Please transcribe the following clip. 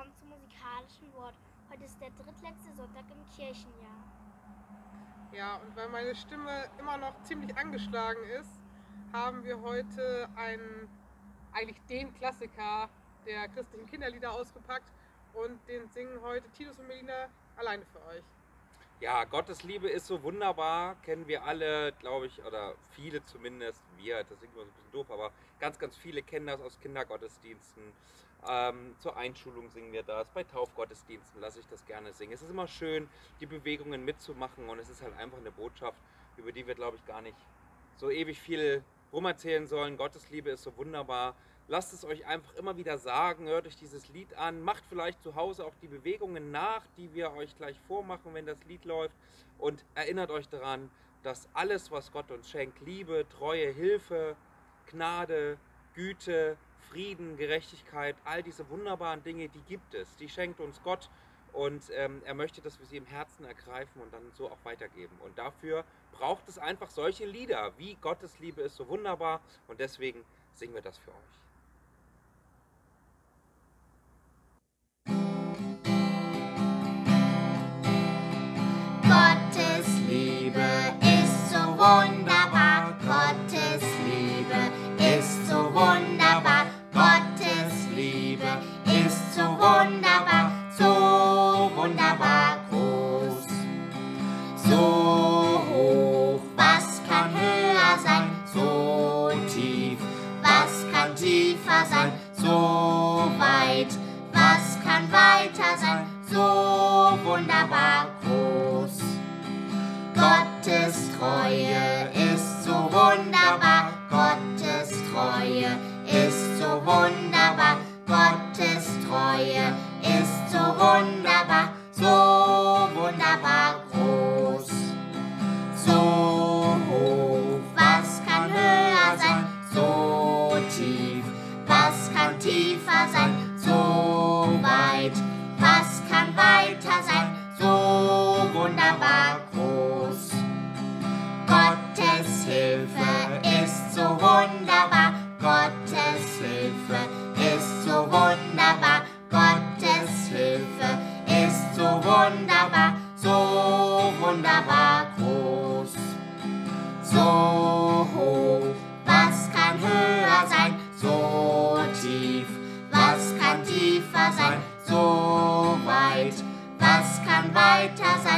willkommen zum musikalischen Wort. Heute ist der drittletzte Sonntag im Kirchenjahr. Ja, und weil meine Stimme immer noch ziemlich angeschlagen ist, haben wir heute einen, eigentlich den Klassiker der christlichen Kinderlieder ausgepackt und den singen heute Titus und Melina alleine für euch. Ja, Gottes Liebe ist so wunderbar, kennen wir alle, glaube ich, oder viele zumindest. Wir, das ist immer so ein bisschen doof, aber ganz, ganz viele kennen das aus Kindergottesdiensten. Ähm, zur Einschulung singen wir das, bei Taufgottesdiensten lasse ich das gerne singen. Es ist immer schön, die Bewegungen mitzumachen und es ist halt einfach eine Botschaft, über die wir, glaube ich, gar nicht so ewig viel rumerzählen sollen. Gottes Liebe ist so wunderbar. Lasst es euch einfach immer wieder sagen, hört euch dieses Lied an, macht vielleicht zu Hause auch die Bewegungen nach, die wir euch gleich vormachen, wenn das Lied läuft und erinnert euch daran, dass alles, was Gott uns schenkt, Liebe, Treue, Hilfe, Gnade, Güte, Frieden, Gerechtigkeit, all diese wunderbaren Dinge, die gibt es, die schenkt uns Gott und ähm, er möchte, dass wir sie im Herzen ergreifen und dann so auch weitergeben. Und dafür braucht es einfach solche Lieder, wie Gottes Liebe ist so wunderbar und deswegen singen wir das für euch. Wunderbar, Gottes Liebe ist so wunderbar, Gottes Liebe ist so wunderbar, so wunderbar groß, so hoch, was kann höher sein, so tief, was kann tiefer sein, so weit, was kann weiter sein, so wunderbar groß. Treue ist so wunderbar, Gottes Treue ist so wunderbar, so wunderbar groß, so hoch, was kann höher sein, so tief, was kann tiefer sein, so weit, was kann weiter sein, so wunderbar wunderbar, so wunderbar groß. So hoch, was kann höher sein, so tief, was kann tiefer sein, so weit, was kann weiter sein,